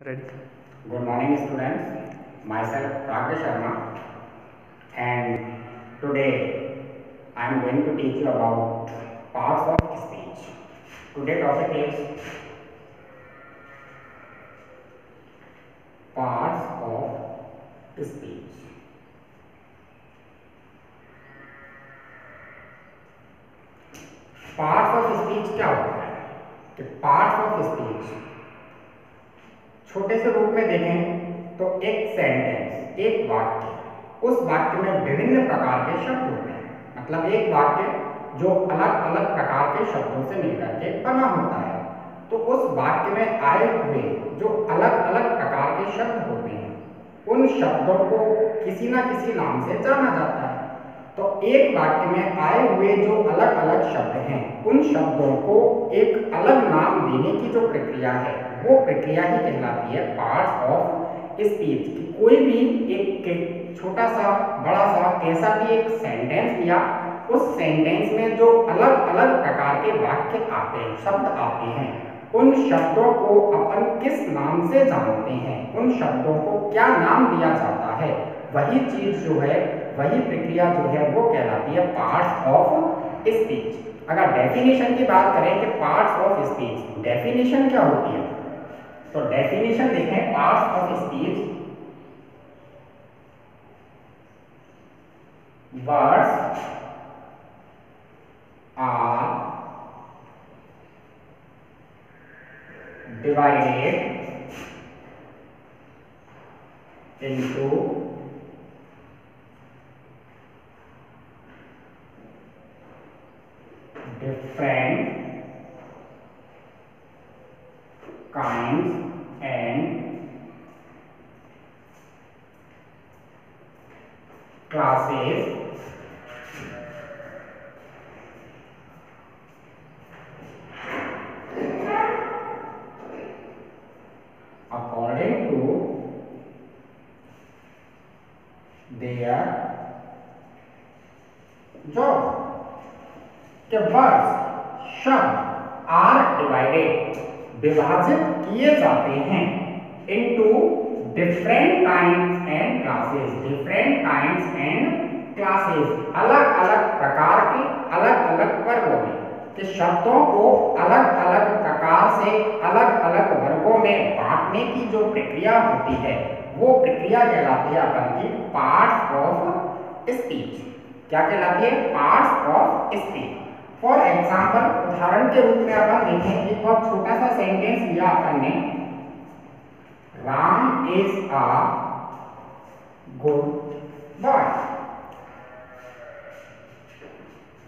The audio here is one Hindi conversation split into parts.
Ready. Good morning, students. Myself Rakesh Sharma, and today I am going to teach you about parts of speech. Today topic is parts of speech. Parts of speech क्या होता है कि पार्ट्स ऑफ़ स्पीच छोटे से रूप में देखें तो एक सेंटेंस एक वाक्य, उस वाक्य में विभिन्न प्रकार के शब्द होते हैं। मतलब एक वाक्य जो अलग अलग प्रकार के शब्दों से मिलकर के बना होता है। तो उस वाक्य में आए हुए जो अलग अलग प्रकार के शब्द होते हैं, उन शब्दों को किसी ना किसी नाम से जाना जाता है। तो एक वाक्य में आए हुए जो अलग अलग शब्द हैं, उन शब्दों को एक अलग नाम देने की जो प्रक्रिया है वो प्रक्रिया ही कहलाती है पार्ट्स ऑफ़ स्पीच कोई भी एक छोटा सा, बड़ा सा, कैसा भी एक सेंटेंस लिया उस सेंटेंस में जो अलग अलग प्रकार के वाक्य आते हैं, शब्द आते हैं, उन शब्दों को अपन किस नाम से जानते हैं, उन शब्दों को क्या नाम दिया जाता है, वही चीज़ जो है, वही प्रक्रिया जो है, वो कहलाती है पार्ट्स ऑफ़ स्पीच अगर डेफिनेशन की बात करें कि पार्ट्स ऑफ़ स्पीच डेफिनेशन क्या होती है? तो डेफिनेशन देखें parts of speech words are divided into different kinds and classes विभाजित किए जाते हैं into different kinds and classes different kinds and classes अलग अलग प्रकार के अलग अलग वर्गों में। कि शब्दों को अलग अलग प्रकार से अलग अलग वर्गों में बांटने की जो प्रक्रिया होती है, वो प्रक्रिया कहलाती है अपन की पार्ट्स ऑफ़ स्पीच क्या कहलाती है? Parts of speech for example उदाहरण के रूप में अपन देखें एक बहुत छोटा सा सेंटेंस लिया अपन ने। Ram is a good boy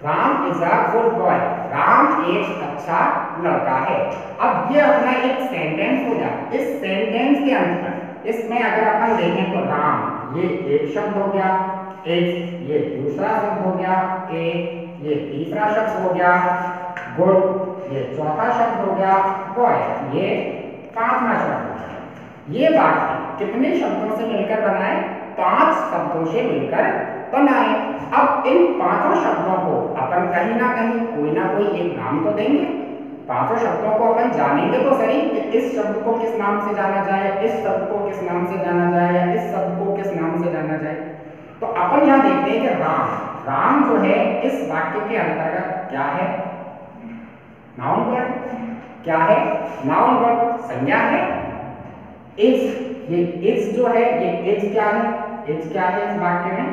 Ram is a good boy Ram एक अच्छा लड़का है। अब ये अपना एक सेंटेंस हो गया इस सेंटेंस के अंदर इसमें अगर अपन देखें तो राम ये एक शब्द हो गया। एक ये दूसरा शब्द हो गया। एक ये तीसरा शब्द हो गया गुड ये चौथा शब्द हो गया बॉय ये पांचवा शब्द हो गया। ये वाक्य कितने शब्दों से मिलकर बनाए? पाँच शब्दों से मिलकर बनाए। अब इन पाँचों शब्दों को अपन कहीं ना कहीं, कोई ना कोई एक नाम तो देंगे। पाँचों शब्दों को अपन जानेंगे तो सही कि इस शब्द को किस नाम से जाना जाए, इस शब्द को किस नाम से जाना जाए, या इस शब्द को किस नाम से जाना जाए। तो अपन यहाँ देखते हैं कि राम राम जो है, इस वाक्य के अंतर्गत क्या है? नाउन वर्ड क्या है? नाउन वर्ड संज्ञा है। इज़ ये इज़ जो है, ये इज़ क्या है? इज़ क्या है इस वाक्य में?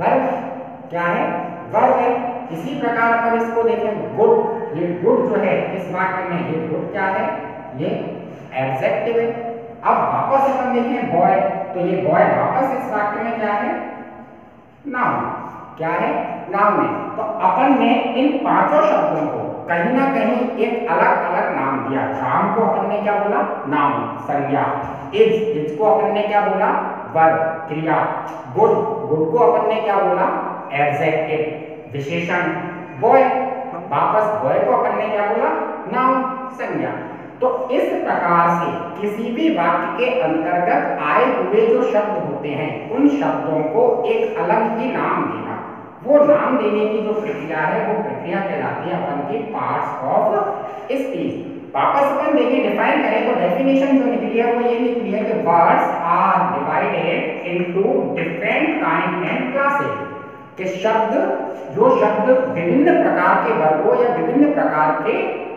वर्ब क्या है? वर्ब है। इसी प्रकार अपन इसको देखें गुड ये गुड जो है, इस वाक्य में, ये गुड क्या है? ये एडजेक्टिव है। अब वापस अपन देखें बॉय तो ये बॉय वापस इस वाक्य में क्या है? नाउन क्या है? नाम है। तो अपन ने इन पाँचों शब्दों को कहीं ना कहीं एक अलग अलग नाम दिया। राम को अपन ने क्या बोला? नाम। संज्ञा। इज़। इज़ को अपन ने क्या बोला? वर्ब। क्रिया। गुड। गुड को अपन ने क्या बोला? एडजेक्टिव। विशेषण। बॉय। वापस बॉय को अपन ने क्या बोला? नाम। संज्ञा। तो इस प्रकार से किसी भी वाक्य के अंतर्गत आए हुए जो शब्द होते हैं, उन शब्दों को एक अलग ही नाम देना वो नाम देने की जो प्रक्रिया है, वो प्रक्रिया कहलाती है अपन की पार्ट्स ऑफ़ स्पीच वापस अपन देखिए डिफाइन करें तो डेफिनेशन जो निकली है, वो ये निकली है कि words are divided into different kind and classes कि शब्द, जो शब्द विभिन्न प्रकार के वर्गों या विभिन्न प्रकार के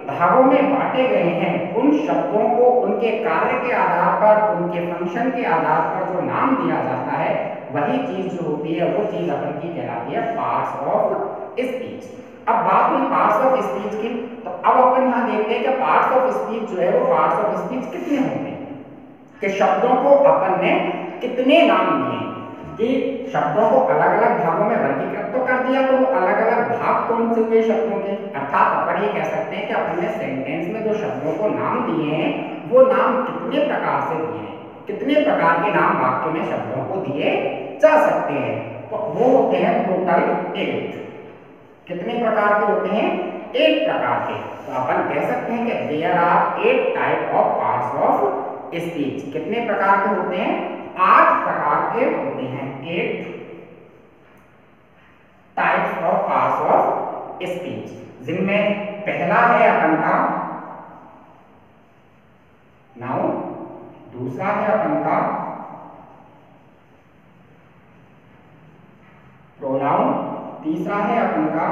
भागों में बांटे गए हैं, उन शब्दों को उनके कार्य के आधार पर, उनके फ़ंक्शन के आधार पर जो नाम दिया जाता है वही चीज़ जो होती है, वो चीज़ अपन की कहलाती है पार्ट्स ऑफ़ स्पीच अब बात हुई पार्ट्स ऑफ़ स्पीच की तो अब अपन यहाँ देखते हैं कि पार्ट्स ऑफ़ स्पीच जो है, वो पार्ट्स ऑफ़ स्पीच कितने होंगे कि शब्दों को अपन ने कितने नाम दिए कि शब्दों को अलग अलग भागों में वर्गीकृत तो कर दिया तो वो अलग अलग भाग कौन से हुए शब्दों के? अर्थात अपन ये कह सकते हैं कि अपन ने सेंटेंस में जो शब्दों को नाम दिए हैं, वो नाम कितने प्रकार से दिए हैं? कितने प्रकार के नाम वाक्य में शब्दों को दिए जा सकते हैं? तो वो होते हैं टोटल एट कितने प्रकार के होते हैं? एट प्रकार के। तो अपन कह सकते हैं कि there are eight type of parts of speech कितने प्रकार के होते हैं? आठ प्रकार के होते हैं। Eight types of parts of speech जिनमें पहला है अपन का। नाउ दूसरा है अपन का प्रोनाउन तीसरा है अपन का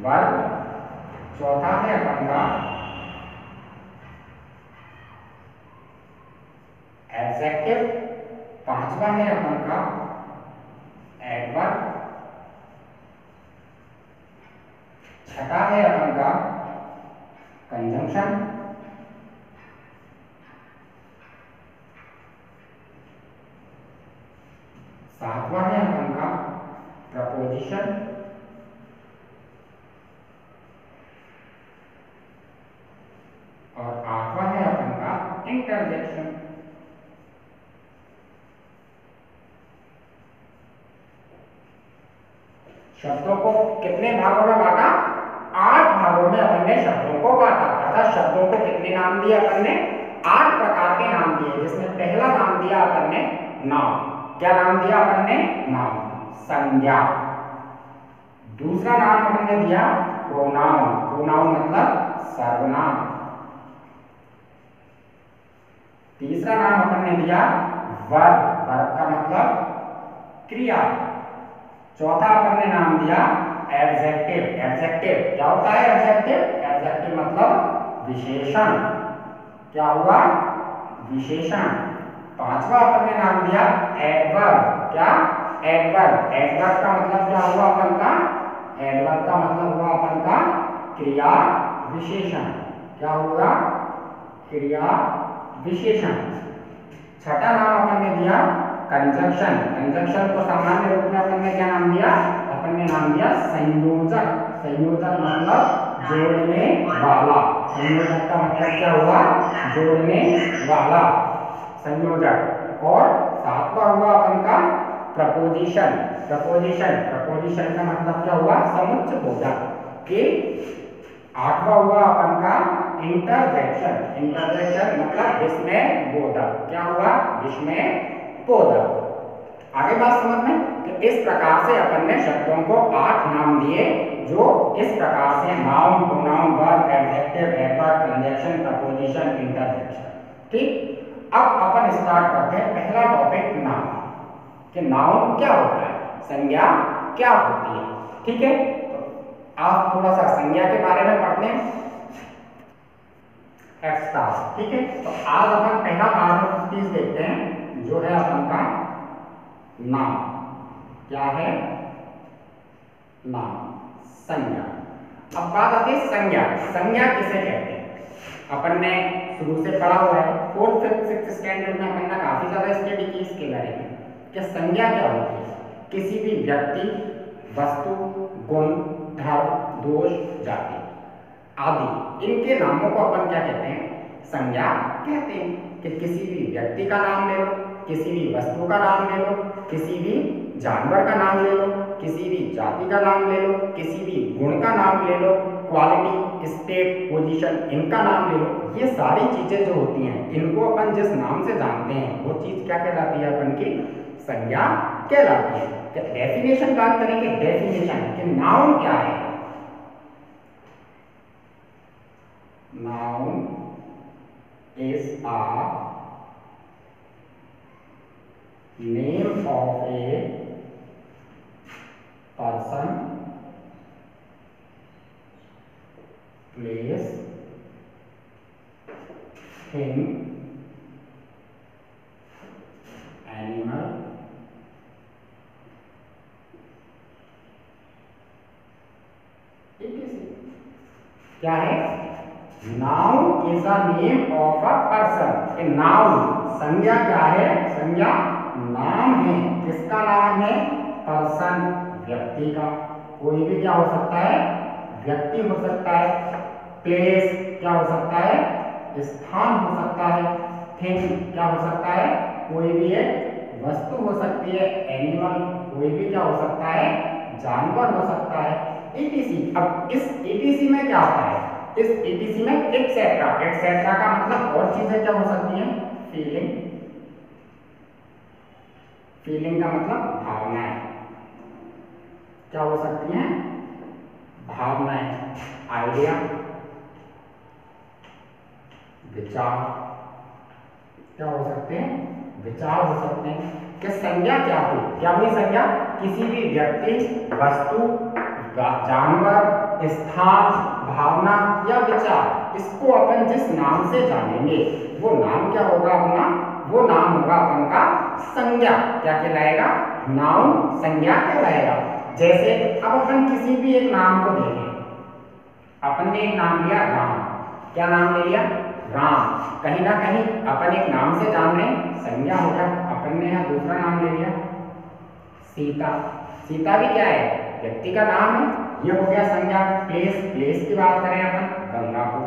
वर्ग चौथा है अपन का एडजेक्टिव पांचवा है अपन का एडवर्ब छठा है अपन का कंजंक्शन सातवां है अपन का प्रपोजिशन और आठवां है अपन का इंटरजेक्शन शब्दों को कितने भागों में बांटा? आठ भागों में अपन ने शब्दों को बांटा। अर्थात शब्दों को कितने नाम दिए अपन? ने आठ प्रकार के नाम दिए, जिसमें पहला नाम दिया अपन ने नाम। क्या नाम दिया अपन? ने नाम। संज्ञा। दूसरा नाम अपन ने दिया प्रोनाउन। प्रोनाउन मतलब सर्वनाम। तीसरा नाम अपन ने दिया वर्ब वर्ब का मतलब क्रिया। चौथा अपन ने नाम दिया एडजेक्टिव एडजेक्टिव क्या होता है एडजेक्टिव एडजेक्टिव मतलब विशेषण। क्या हुआ? विशेषण। पांचवा अपन ने नाम दिया एडवर्ब क्या? एडवर्ब एडवर्ब का मतलब क्या हुआ अपन का? एडवर्ब का मतलब हुआ अपन का क्रिया विशेषण। क्या होगा क्रिया विशेषण। छठा नाम अपन ने दिया कंजक्शन कंजक्शन को सामान्य रूप में अपन ने क्या नाम दिया? अपन ने नाम दिया संयोजक। संयोजक मतलब जोड़ने वाला। संयोजक का मतलब क्या हुआ? जोड़ने वाला। संयोजक। और सातवा हुआ अपन का प्रपोजिशन। प्रपोजिशन। प्रपोजिशन का मतलब क्या हुआ? समुच्च बोधक आठवा हुआ अपन का इंटरजेक्शन इंटरजेक्शन मतलब विस्मय बोधक। क्या हुआ? विस्मय बोधक। आगे बात समझ में? कि इस प्रकार से अपन ने शब्दों को आठ नाम दिए, जो इस प्रकार से noun pronoun verb adjective adverb conjunction preposition interjection ठीक? अब अपन स्टार्ट करते हैं पहला टॉपिक नाउन कि नाउन क्या होता है? संज्ञा क्या होती है? ठीक है? तो आप थोड़ा सा संज्ञा के बारे में पढ़ते हैं। ठीक है? तो आज अपन पहला पार्ट ऑफ़ स्पीच देखते हैं, जो है अपन का नाम। क्या है? नाम। संज्ञा। अब बात आती है संज्ञा। संज्ञा किसे कहते हैं? अपन ने शुरू से पढ़ा हुआ है फोर्थ फिफ्थ सिक्स स्टैंडर्ड में अपन ने काफ़ी ज़्यादा स्टडी की इसके बारे में। कि संज्ञा क्या होती है? किसी भी व्यक्ति, वस्तु, गुण, धर्म, दोष, जाति। आदि। इनके नामों को अपन क्या कहते हैं? संज्ञा कहते हैं कि किसी भी व्यक्ति का नाम ले लो, किसी भी वस्तु का नाम ले लो, किसी भी जानवर का नाम ले लो, किसी भी जाति का नाम ले लो, किसी भी गुण का नाम ले लो क्वालिटी स्टेट पोजीशन इनका नाम ले लो। ये सारी चीज़ें जो होती हैं, इनको अपन जिस नाम से जानते हैं, वो चीज़ क्या कहलाती है अपन की? संज्ञा कहलाती है। डेफिनेशन बात करेंगे डेफिनेशन कि नाउन क्या है? Noun is a name of a person, place, thing, animal, क्या है noun is a name of a person noun संज्ञा क्या है? संज्ञा नाम है। किसका नाम है? पर्सन व्यक्ति का। कोई भी क्या हो सकता है? व्यक्ति हो सकता है। प्लेस क्या हो सकता है? स्थान हो सकता है। थिंग क्या हो सकता है? कोई भी एक वस्तु हो सकती है। एनिमल कोई भी क्या हो सकता है? जानवर हो सकता है। ईटीसी अब इस ईटीसी में क्या होता है? इस ईटीसी में एक्सेट्रा एक्सेट्रा का मतलब और चीज़ें क्या हो सकती हैं? फीलिंग फीलिंग का मतलब भावनाएँ. क्या हो सकती हैं? भावनाएँ. आइडिया विचार. क्या हो सकते हैं? विचार हो सकते हैं. कि संज्ञा क्या हुई क्या हुई संज्ञा किसी भी व्यक्ति, वस्तु, जानवर स्थान भावना या विचार, इसको अपन जिस नाम से जानेंगे, वो नाम क्या होगा अपना? वो नाम होगा अपन का संज्ञा। क्या कहलाएगा? नाम संज्ञा कहलाएगा। जैसे अब अपन किसी भी एक नाम को देखें। अपन ने एक नाम लिया राम। क्या नाम ले लिया? राम। कहीं ना कहीं अपन एक नाम से जान रहे संज्ञा हो गया। अपन ने यहाँ दूसरा नाम ले लिया। सीता। सीता भी क्या है? व्यक्ति का नाम है। ये हो गया संज्ञा। प्लेस प्लेस की बात करें अपन, गंगापुर।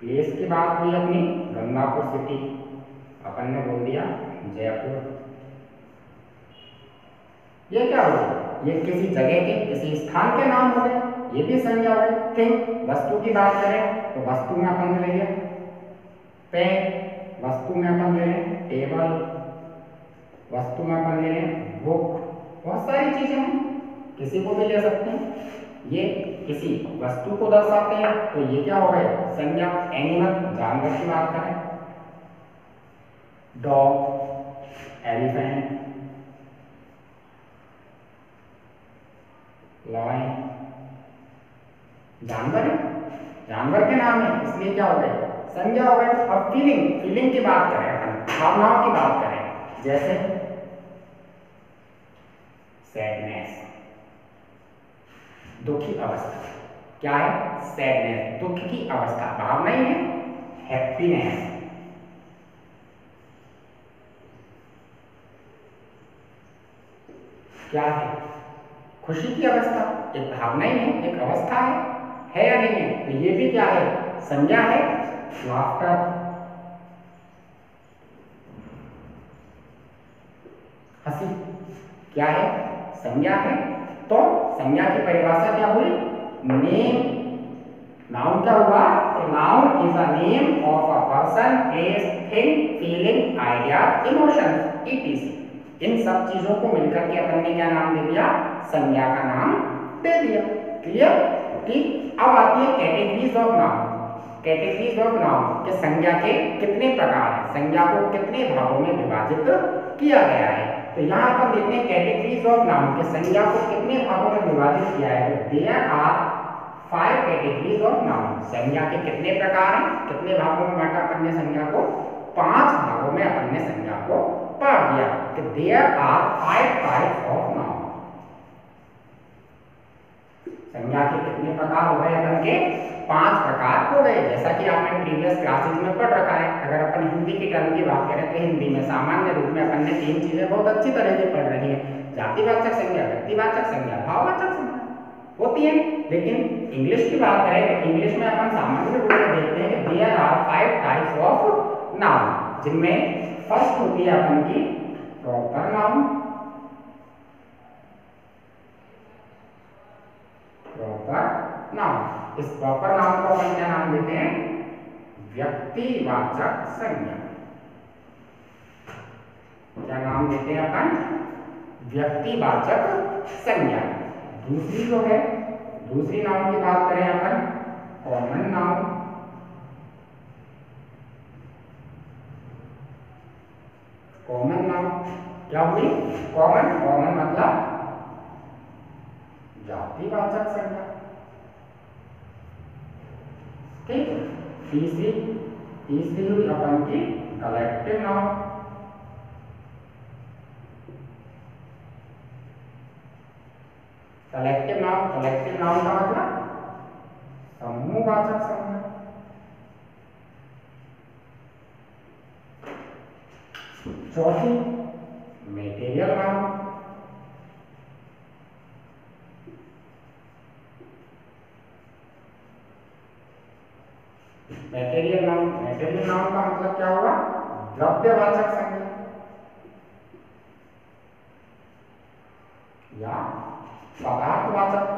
प्लेस की बात हुई अपनी, गंगापुर सिटी अपन ने बोल दिया जयपुर। ये क्या हो ये किसी जगह के, किसी स्थान के नाम हो गए। ये भी संज्ञा हो गई। वस्तु की बात करें तो वस्तु में अपन ले लिया पेन वस्तु में अपन ले लें टेबल वस्तु में अपन ले लें बुक बहुत सारी चीज़ें हैं। किसी को भी ले सकते हैं। ये किसी वस्तु को दर्शाते हैं। तो ये क्या हो गए संज्ञा एनिमल जानवर की बात करें। डॉग एलिफेंट लॉयन जानवर है। जानवर के नाम है, इसलिए क्या हो गए संज्ञा हो गए अब फीलिंग फीलिंग की बात करें भावनाओं की बात करें। जैसे सैडनेस दुखी अवस्था। क्या है? सैडनेस दुख की अवस्था। भाव नहीं है? हैप्पीनेस क्या है? खुशी की अवस्था। एक भावना ही है एक अवस्था है। है या नहीं है? तो ये भी क्या है? संज्ञा है। लाफ्टर हँसी। क्या है? संज्ञा है। तो संज्ञा की परिभाषा क्या हुई? नेम नाउन क्या हुआ? Noun is a name of a person place thing feeling idea emotion etc इन सब चीज़ों को मिलकर के अपन ने क्या नाम दे दिया? संज्ञा का नाम दे दिया। क्लियर ठीक अब आती है categories of noun categories of noun के संज्ञा के कितने प्रकार हैं? संज्ञा को कितने भागों में विभाजित किया गया है? तो यहाँ पर देखते हैं कैटेगरीज ऑफ़ नाउन के संज्ञा को कितने भागों में विभाजित किया है? तो there are five categories of noun संज्ञा के कितने प्रकार हैं? कितने भागों में बांटा अपन ने संज्ञा को? पाँच भागों में अपन ने संज्ञा को पढ़ दिया कि there are five types of noun संज्ञा के कितने प्रकार हो गए अपन के? पाँच प्रकार हो गए, जैसा कि आपने प्रीवियस क्लासेस में पढ़ रखा है। अगर अपन हिंदी की टर्म की बात करें तो हिंदी में सामान्य रूप में अपन ने तीन चीज़ें बहुत अच्छी तरह से पढ़ रही है। जातिवाचक संज्ञा, व्यक्तिवाचक संज्ञा, भाववाचक संज्ञा होती है। लेकिन इंग्लिश की बात करें तो इंग्लिश में अपन सामान्य रूप में देखते हैं कि there are five types of noun जिनमें फ़र्स्ट होती है अपन की प्रॉपर नाउन प्रॉपर नाउन इस प्रॉपर नाउन को अपन क्या नाम देते हैं? व्यक्तिवाचक संज्ञा। क्या नाम देते हैं अपन? व्यक्तिवाचक संज्ञा। दूसरी जो है, दूसरी नाउन की बात करें अपन कॉमन नाउन कॉमन नाउन क्या हुई? कॉमन कॉमन मतलब जातिवाचक संज्ञा ठीक तीसरी तीसरी हुई अपन की collective noun collective noun collective noun का मतलब समूहवाचक संज्ञा चौथी material noun material noun material noun का मतलब क्या हुआ? द्रव्यवाचक संज्ञा। या पदार्थवाचक।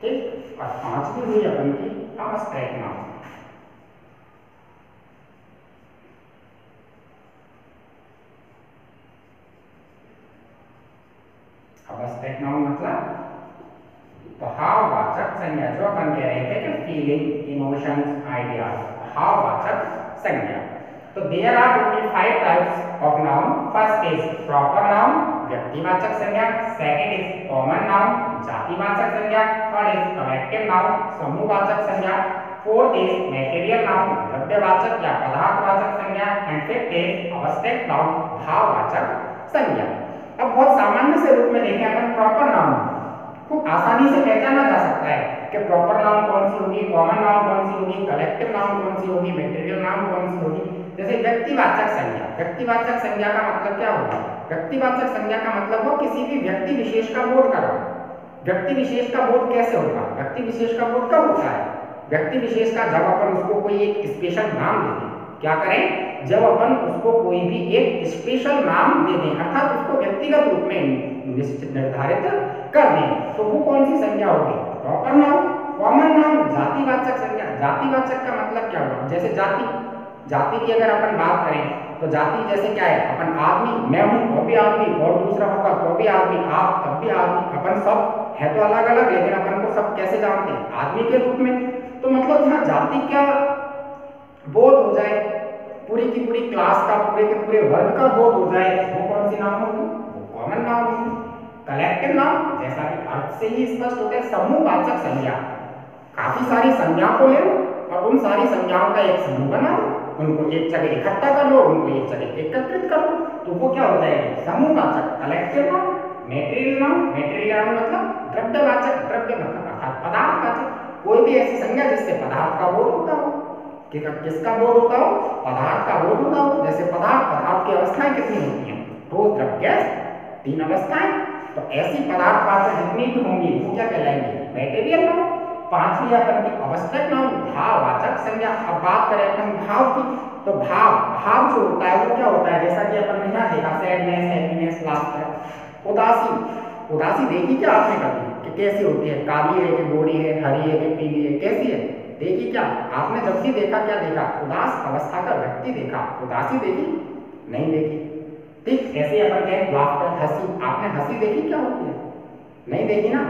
ठीक? और पांचवी हुई अपन की अबस्ट्रैक्ट नाउन अबस्ट्रैक्ट नाउन मतलब भाववाचक संज्ञा जो अपन कह रहे थे कि फीलिंग इमोशंस आइडियाज़ भाववाचक संज्ञा तो there are only five types of noun first is proper noun व्यक्तिवाचक संज्ञा सेकंड इज़ कॉमन नाउन जातिवाचक संज्ञा थर्ड इज़ कलेक्टिव नाउन समूहवाचक संज्ञा फोर्थ इज़ मटेरियल नाउन द्रव्यवाचक या पदार्थवाचक संज्ञा and fifth is abstract noun भाववाचक संज्ञा अब बहुत सामान्य से रूप में देखें अपन प्रॉपर नाउन खूब आसानी से पहचाना जा सकता है कि प्रॉपर नाउन कौन सी होगी कॉमन नाउन कौन सी होगी कलेक्टिव नाउन कौन सी होगी मटेरियल नाउन कौन सी होगी। जैसे व्यक्तिवाचक संज्ञा। व्यक्तिवाचक संज्ञा का मतलब क्या होगा? व्यक्तिवाचक संज्ञा का मतलब हो किसी भी व्यक्ति विशेष का बोध करना व्यक्ति विशेष का बोध कैसे होगा? व्यक्ति विशेष का बोध कब होता है? व्यक्ति विशेष का जब अपन उसको कोई एक स्पेशल नाम दे दें क्या करें? जब अपन उसको कोई भी एक स्पेशल नाम दे दें, अर्थात उसको व्यक्तिगत रूप में निश्चित निर्धारित कर दें। तो वो कौन सी संज्ञा होगी। प्रॉपर नाउन कॉमन नाउन जातिवाचक संज्ञा जातिवाचक का मतलब क्या होगा? जैसे जाति जाति की अगर अपन बात करें तो जाति जैसे क्या है? अपन आदमी, मैं हूँ, वो भी आदमी, और दूसरा होगा तो भी आदमी, आप तब भी आदमी, अपन सब है तो अलग अलग लेकिन अपन को सब कैसे जानते हैं? आदमी के रूप में। तो मतलब जहाँ जाति का बोध हो जाए, पूरी की पूरी क्लास का, पूरे के पूरे वर्ग का बोध हो जाए, वो कौन सी नाम होगी? वो कॉमन नाम होगी। कलेक्टिव नाम जैसा कि अर्थ से ही स्पष्ट होता है, समूहवाचक संज्ञा। काफ़ी सारी संज्ञाओं को ले और उन सारी संज्ञाओं का एक समूह बना लो। उनको एक जगह इकट्ठा कर लो, उनको एक जगह एकत्रित कर लो तो वो क्या हो जाएगी? समूहवाचक। कलेक्टिव नाम मेटेरियल नाम मेटेरियल नाम मतलब द्रव्यवाचक, द्रव्य मतलब अर्थात पदार्थवाचक। कोई भी ऐसी संज्ञा जिससे पदार्थ का बोध होता हो, कि किसका बोध होता हो, पदार्थ का बोध होता हो, जैसे पदार्थ पदार्थ की अवस्थाएँ कितनी होती हैं? ठोस द्रव गैस तीन अवस्थाएँ तो ऐसी पदार्थ वाचक जितनी भी होंगी, वो क्या कहलाएँगी? मेटेरियल नाम पांचवी अपन की अवस्थक नाम भाववाचक संज्ञा। अब बात करें अपन भाव की तो भाव भाव जो होता है, वो क्या होता है? जैसा कि अपन ने यहाँ देखा सैडनेस हैप्पीनेस लाफ्टर उदासी। उदासी देखी क्या आपने कभी? कि कैसी होती है? काली है कि गोरी है? हरी है कि पीली है? कैसी है? देखी क्या? आपने जब भी देखा, क्या देखा? उदास अवस्था का व्यक्ति देखा। उदासी देखी? नहीं देखी। ठीक ऐसे अपन कहें लाफ्टर हँसी। आपने हँसी देखी? क्या होती है? नहीं देखी ना?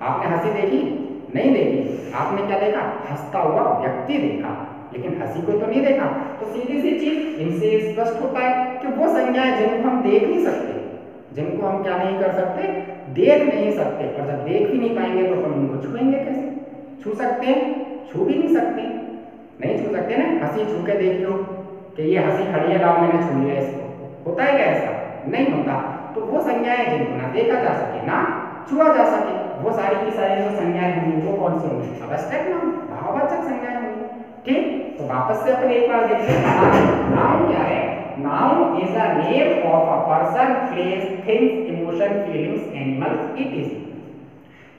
आपने हँसी देखी? नहीं देखी। आपने क्या देखा? हंसता हुआ व्यक्ति देखा। लेकिन हँसी को तो नहीं देखा। तो सीधी सी चीज़ इनसे स्पष्ट होता है कि वो संज्ञाएँ जिनको हम देख नहीं सकते, जिनको हम क्या नहीं कर सकते? देख नहीं सकते। और जब देख भी नहीं पाएँगे तो हम उनको छुएँगे कैसे? छू सकते हैं? छू भी नहीं सकते। नहीं छू सकते ना? हँसी छू के देख लो कि ये हँसी खड़ी है, लाओ मैंने छू लिया इसको। होता है क्या नहीं होता। तो वो संज्ञाएँ जिनको ना देखा जा सके, ना छुआ जा सके, वो सारी की सारी जो संज्ञाएँ होंगी, वो कौन सी होंगी? अवस्थक नाम भाववाचक संज्ञाएँ होंगी। ठीक? तो वापस से अपन एक बार देखते हैं। नाउन क्या है? Noun is a name of a person place things emotion feelings animals it is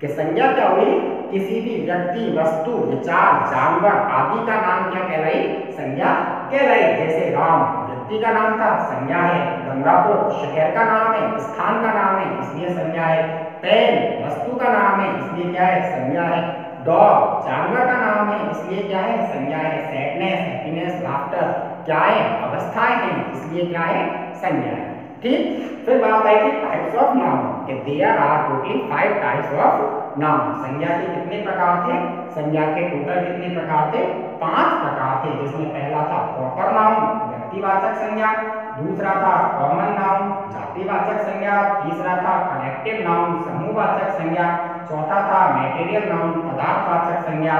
कि संज्ञा क्या हुई? किसी भी व्यक्ति, वस्तु, विचार, जानवर आदि का नाम क्या कहलाई? संज्ञा कहलाई। जैसे राम, व्यक्ति का नाम था, संज्ञा है। गंगापुर, शहर का नाम है स्थान का नाम है, इसलिए संज्ञा है पेन वस्तु का नाम है, इसलिए क्या है, संज्ञा है। डॉग जानवर का नाम है, इसलिए क्या है, संज्ञा है। सैडनेस हैप्पीनेस लाफ्टर क्या है, अवस्थाएँ हैं, इसलिए क्या है, संज्ञा है। ठीक? फिर बात आई थी टाइप्स ऑफ़ नाउन कि there are totally five types of noun संज्ञा के कितने प्रकार थे? संज्ञा के टोटल कितने प्रकार थे? पाँच प्रकार थे, जिसमें पहला था प्रॉपर नाउन व्यक्तिवाचक संज्ञा। दूसरा था कॉमन नाउन जातिवाचक संज्ञा, तीसरा था कनेक्टिव नाउन समूहवाचक संज्ञा, चौथा था मेटेरियल नाउन पदार्थवाचक संज्ञा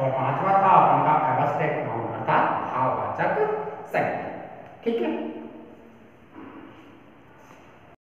और पांचवा था उनका अवस्थित नाउन अर्थात भाववाचक संज्ञा। ठीक है?